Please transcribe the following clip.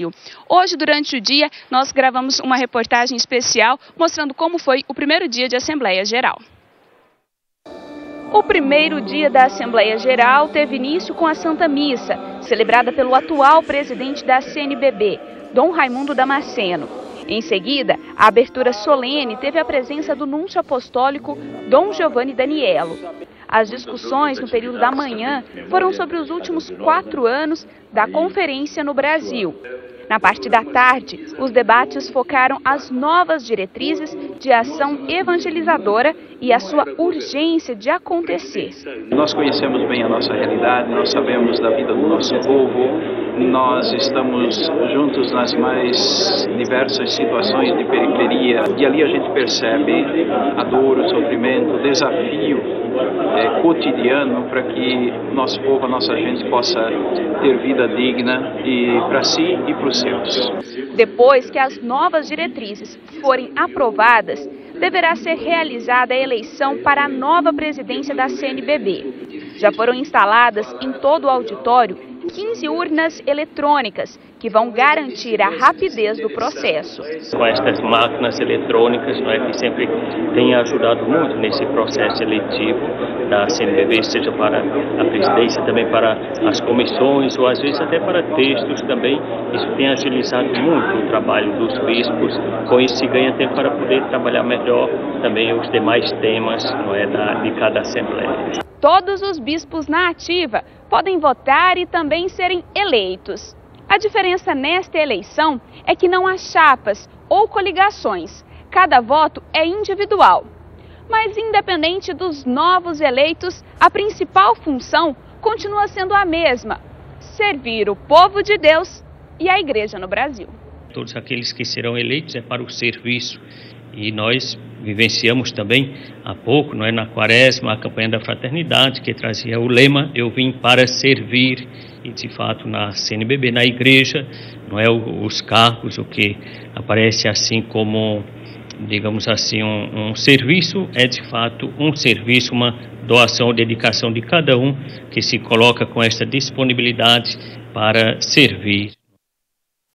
Brasil. Hoje, durante o dia, nós gravamos uma reportagem especial mostrando como foi o primeiro dia de Assembleia Geral. O primeiro dia da Assembleia Geral teve início com a Santa Missa, celebrada pelo atual presidente da CNBB, Dom Raimundo Damasceno. Em seguida, a abertura solene teve a presença do núncio apostólico Dom Giovanni Danielo. As discussões no período da manhã foram sobre os últimos quatro anos da conferência no Brasil. Na parte da tarde, os debates focaram as novas diretrizes de ação evangelizadora e a sua urgência de acontecer. Nós conhecemos bem a nossa realidade, nós sabemos da vida do nosso povo, nós estamos juntos nas mais diversas situações de periferia e ali a gente percebe a dor, o sofrimento, o desafio é, cotidiano para que nosso povo, a nossa gente possa ter vida digna e para si e para os seus. Depois que as novas diretrizes forem aprovadas, deverá ser realizada a eleição para a nova presidência da CNBB. Já foram instaladas em todo o auditório 15 urnas eletrônicas que vão garantir a rapidez do processo. Com estas máquinas eletrônicas, não é, que sempre tem ajudado muito nesse processo eletivo da CNBB, seja para a presidência, também para as comissões, ou às vezes até para textos também. Isso tem agilizado muito o trabalho dos bispos. Com isso se ganha tempo para poder trabalhar melhor também os demais temas não é, da, de cada assembleia. Todos os bispos na ativa podem votar e também serem eleitos. A diferença nesta eleição é que não há chapas ou coligações. Cada voto é individual. Mas, independente dos novos eleitos, a principal função continua sendo a mesma: servir o povo de Deus e a igreja no Brasil. Todos aqueles que serão eleitos é para o serviço e nós vivenciamos também há pouco, não é, na Quaresma, a campanha da fraternidade que trazia o lema Eu vim para servir e de fato na CNBB, na igreja, não é os cargos, o que aparece assim como digamos assim um, um serviço é de fato um serviço, uma doação, dedicação de cada um que se coloca com esta disponibilidade para servir.